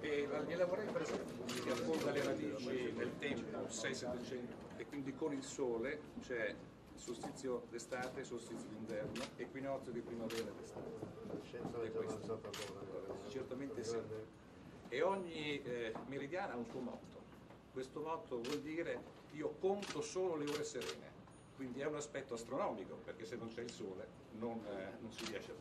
E la- gliela vorrei presentare che affonda le radici nel tempo, 6-700, e quindi con il sole c'è solstizio d'estate, solstizio d'inverno, equinozio di primavera e d'estate. La scienza è già avanzata. Certamente sì. E ogni eh, meridiana ha un suo motto. Questo motto vuol dire io conto solo le ore serene, quindi è un aspetto astronomico, perché se non c'è il sole non, eh, non si riesce a